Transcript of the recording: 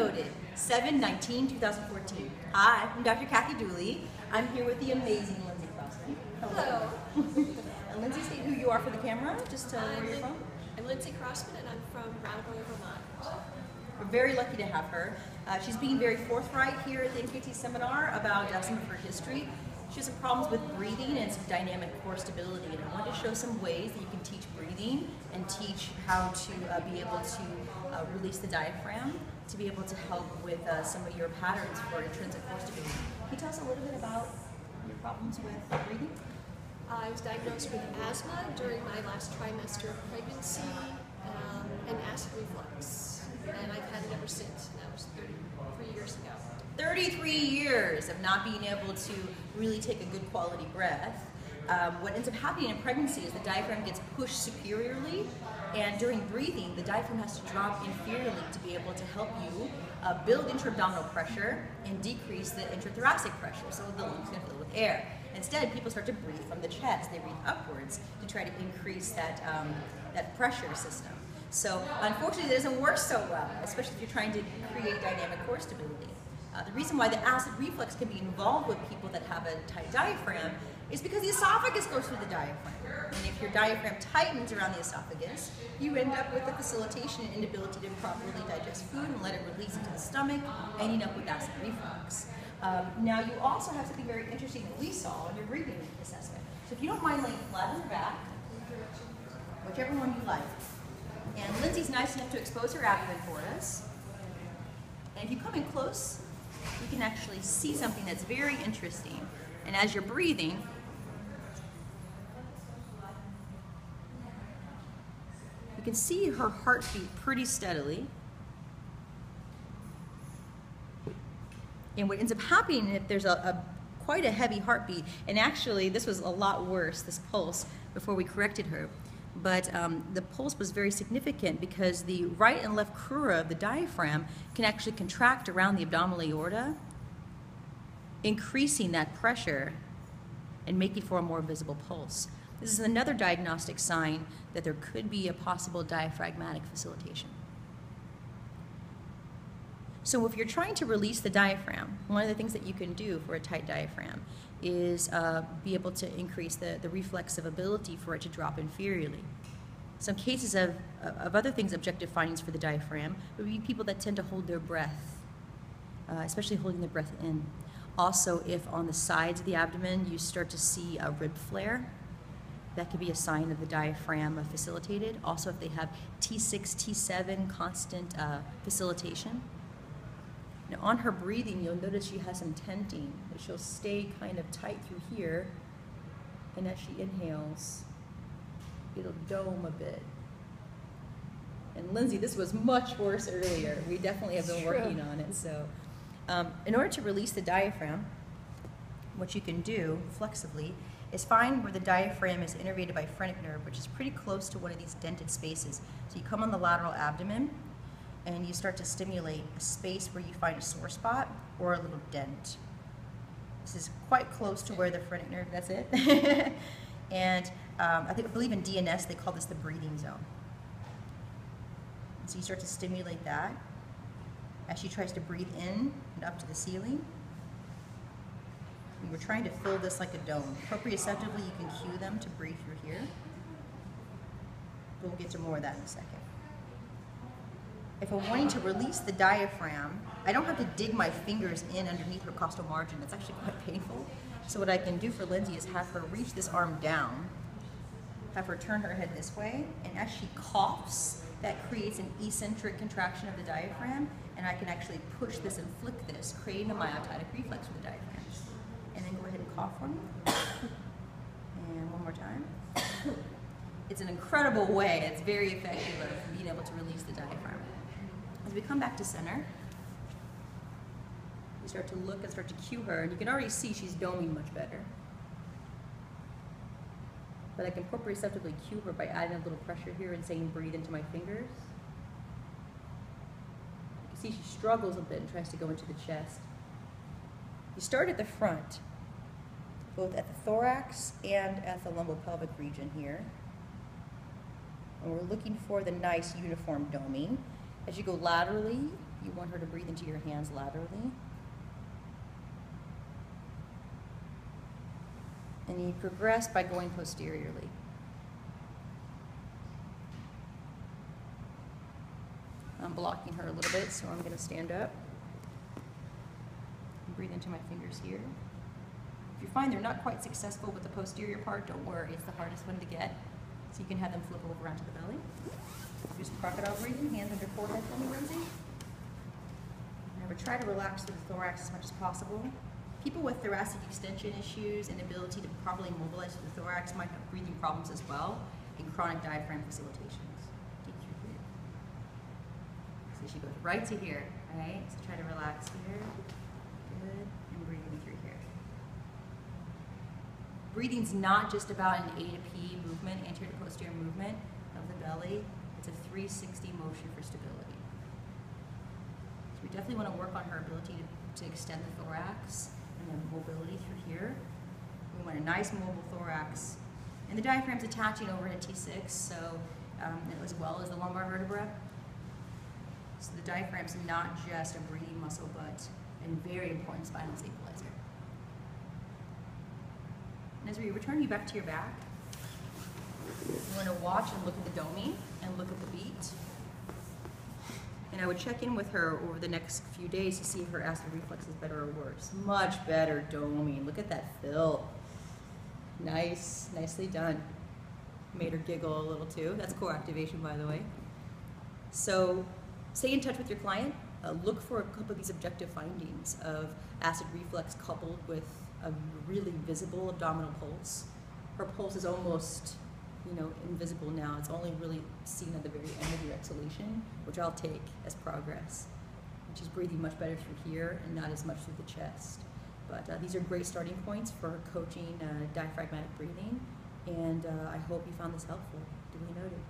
noted, 7-19-2014. Hi, I'm Dr. Kathy Dooley. I'm here with the amazing Lindsay Crossman. Hello. and Lindsay, state who you are for the camera, just tell where you're from. I'm Lindsay Crossman and I'm from Brattleboro, Vermont. We're very lucky to have her. Uh, she's being very forthright here at the NKT seminar about uh, some of her history. She has some problems with breathing and some dynamic core stability, and I wanted to show some ways that you can teach breathing and teach how to uh, be able to uh, release the diaphragm to be able to help with uh, some of your patterns for intrinsic core stability. Can you tell us a little bit about your problems with breathing? I was diagnosed with asthma during my last trimester of pregnancy um, and acid reflux, and I've had it ever since, and that was 33 years ago. 33 years of not being able to really take a good quality breath. Um, what ends up happening in pregnancy is the diaphragm gets pushed superiorly, and during breathing, the diaphragm has to drop inferiorly to be able to help you uh, build intra-abdominal pressure and decrease the intrathoracic pressure, so the lungs can fill with air. Instead, people start to breathe from the chest. They breathe upwards to try to increase that, um, that pressure system. So unfortunately, it doesn't work so well, especially if you're trying to create dynamic core stability. Uh, the reason why the acid reflux can be involved with people that have a tight diaphragm is because the esophagus goes through the diaphragm. And if your diaphragm tightens around the esophagus, you end up with the facilitation and inability to properly digest food and let it release into the stomach, ending up with acid reflux. Um, now you also have something very interesting that we saw in your breathing assessment. So if you don't mind laying flat on your back, whichever one you like. And Lindsay's nice enough to expose her abdomen for us. And if you come in close, you can actually see something that's very interesting. And as you're breathing, can see her heartbeat pretty steadily. And what ends up happening if there's a, a quite a heavy heartbeat, and actually this was a lot worse, this pulse, before we corrected her, but um, the pulse was very significant because the right and left crura of the diaphragm can actually contract around the abdominal aorta, increasing that pressure and making for a more visible pulse. This is another diagnostic sign that there could be a possible diaphragmatic facilitation. So if you're trying to release the diaphragm, one of the things that you can do for a tight diaphragm is uh, be able to increase the, the reflexive ability for it to drop inferiorly. Some cases of, of other things, objective findings for the diaphragm, would be people that tend to hold their breath, uh, especially holding their breath in. Also, if on the sides of the abdomen you start to see a rib flare, that could be a sign of the diaphragm facilitated. Also, if they have T6, T7 constant uh, facilitation. Now on her breathing, you'll notice she has some tenting. That she'll stay kind of tight through here, and as she inhales, it'll dome a bit. And Lindsay, this was much worse earlier. We definitely have been working on it. So, um, in order to release the diaphragm, what you can do flexibly is fine where the diaphragm is innervated by phrenic nerve, which is pretty close to one of these dented spaces. So you come on the lateral abdomen, and you start to stimulate a space where you find a sore spot or a little dent. This is quite close to where the phrenic nerve, that's it. and um, I think, I believe in DNS, they call this the breathing zone. So you start to stimulate that as she tries to breathe in and up to the ceiling. We're trying to fill this like a dome. Proprioceptively, you can cue them to breathe through here. We'll get to more of that in a second if I'm wanting to release the diaphragm, I don't have to dig my fingers in underneath her costal margin. That's actually quite painful. So what I can do for Lindsay is have her reach this arm down, have her turn her head this way, and as she coughs, that creates an eccentric contraction of the diaphragm, and I can actually push this and flick this, creating a myotatic reflex for the diaphragm. And then go ahead and cough for me. And one more time. It's an incredible way, it's very effective of being able to release the diaphragm. As we come back to center, we start to look and start to cue her, and you can already see she's doming much better. But I can proprioceptively cue her by adding a little pressure here and saying breathe into my fingers. You can see she struggles a bit and tries to go into the chest. You start at the front, both at the thorax and at the lumbopelvic region here. And we're looking for the nice uniform doming. As you go laterally, you want her to breathe into your hands laterally. And you progress by going posteriorly. I'm blocking her a little bit, so I'm going to stand up. And breathe into my fingers here. If you find they're not quite successful with the posterior part, don't worry, it's the hardest one to get. So you can have them flip over onto the belly. Just crocodile breathing, hands under forehead for me, Lindsay. Remember, try to relax the thorax as much as possible. People with thoracic extension issues and ability to properly mobilize the thorax might have breathing problems as well in chronic diaphragm facilitations. Take your breath. So she goes right to here, right? So try to relax here. Good. And breathing through here. Breathing's not just about an A to P movement, anterior to posterior movement of the belly. It's a 360 motion for stability. So we definitely want to work on her ability to, to extend the thorax and then mobility through here. We want a nice mobile thorax. And the diaphragm's attaching over to T6, so um, as well as the lumbar vertebra. So the diaphragm's not just a breathing muscle, but a very important spinal stabilizer. As we return you back to your back, you want to watch and look at the domine and look at the beat. And I would check in with her over the next few days to see if her acid reflux is better or worse. Much better domine. Look at that fill. Nice, nicely done. Made her giggle a little too. That's core activation, by the way. So stay in touch with your client. Uh, look for a couple of these objective findings of acid reflux coupled with a really visible abdominal pulse. Her pulse is almost, you know, invisible now. It's only really seen at the very end of your exhalation, which I'll take as progress. And she's breathing much better through here and not as much through the chest. But uh, these are great starting points for coaching uh, diaphragmatic breathing, and uh, I hope you found this helpful. Dooley Noted.